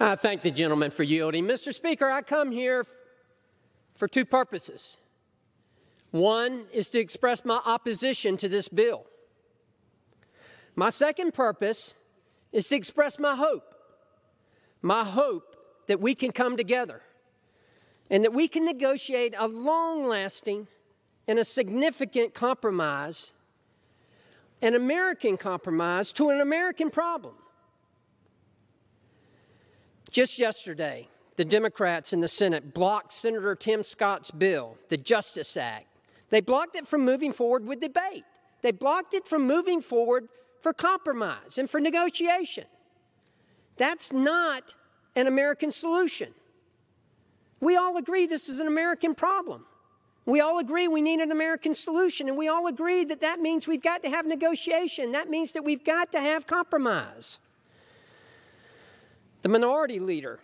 I thank the gentleman for yielding. Mr. Speaker, I come here for two purposes. One is to express my opposition to this bill. My second purpose is to express my hope. My hope that we can come together and that we can negotiate a long lasting and a significant compromise, an American compromise to an American problem. Just yesterday, the Democrats in the Senate blocked Senator Tim Scott's bill, the Justice Act. They blocked it from moving forward with debate. They blocked it from moving forward for compromise and for negotiation. That's not an American solution. We all agree this is an American problem. We all agree we need an American solution, and we all agree that that means we've got to have negotiation. That means that we've got to have compromise. The minority leader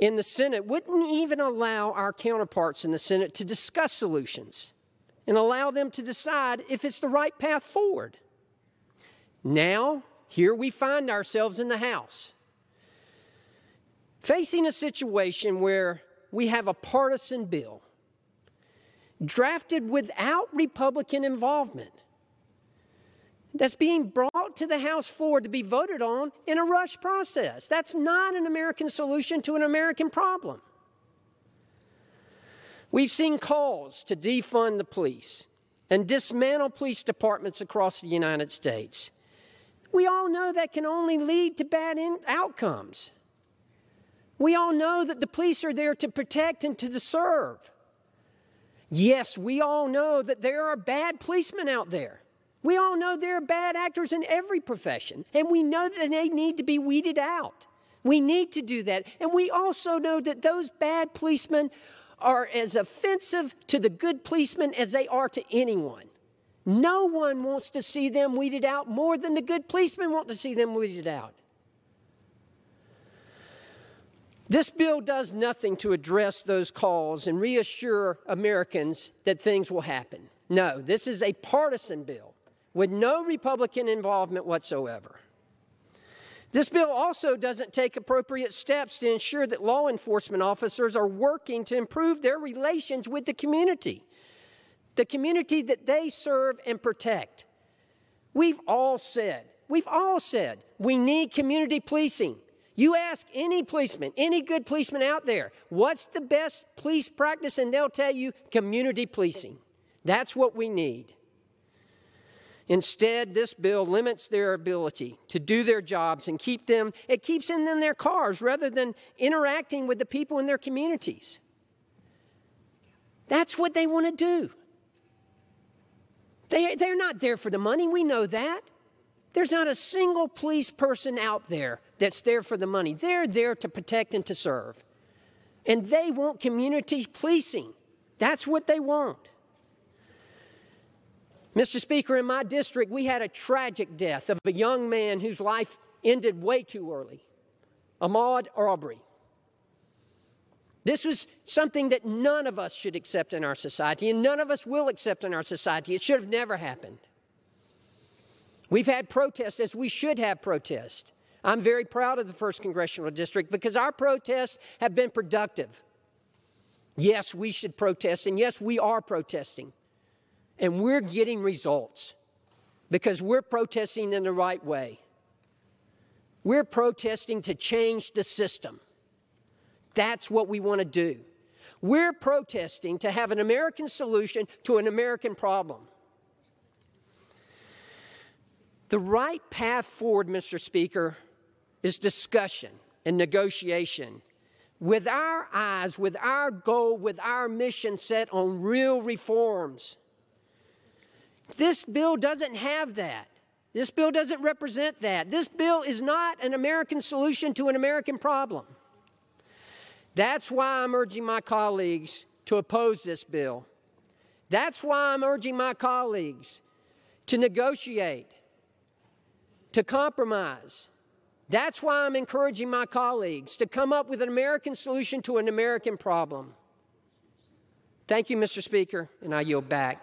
in the Senate wouldn't even allow our counterparts in the Senate to discuss solutions and allow them to decide if it's the right path forward. Now, here we find ourselves in the House, facing a situation where we have a partisan bill drafted without Republican involvement that's being brought to the House floor to be voted on in a rush process. That's not an American solution to an American problem. We've seen calls to defund the police and dismantle police departments across the United States. We all know that can only lead to bad in- outcomes. We all know that the police are there to protect and to serve. Yes, we all know that there are bad policemen out there. We all know there are bad actors in every profession, and we know that they need to be weeded out. We need to do that. And we also know that those bad policemen are as offensive to the good policemen as they are to anyone. No one wants to see them weeded out more than the good policemen want to see them weeded out. This bill does nothing to address those calls and reassure Americans that things will happen. No, this is a partisan bill with no Republican involvement whatsoever. This bill also doesn't take appropriate steps to ensure that law enforcement officers are working to improve their relations with the community, the community that they serve and protect. We've all said, we've all said, we need community policing. You ask any policeman, any good policeman out there, what's the best police practice? And they'll tell you community policing. That's what we need. Instead, this bill limits their ability to do their jobs and keep them, it keeps them in their cars rather than interacting with the people in their communities. That's what they want to do. They, they're not there for the money, we know that. There's not a single police person out there that's there for the money. They're there to protect and to serve. And they want community policing. That's what they want. Mr. Speaker, in my district, we had a tragic death of a young man whose life ended way too early Ahmaud Arbery. This was something that none of us should accept in our society, and none of us will accept in our society. It should have never happened. We've had protests as we should have protests. I'm very proud of the 1st Congressional District because our protests have been productive. Yes, we should protest, and yes, we are protesting. And we're getting results because we're protesting in the right way. We're protesting to change the system. That's what we want to do. We're protesting to have an American solution to an American problem. The right path forward, Mr. Speaker, is discussion and negotiation with our eyes, with our goal, with our mission set on real reforms. This bill doesn't have that. This bill doesn't represent that. This bill is not an American solution to an American problem. That's why I'm urging my colleagues to oppose this bill. That's why I'm urging my colleagues to negotiate, to compromise. That's why I'm encouraging my colleagues to come up with an American solution to an American problem. Thank you, Mr. Speaker, and I yield back.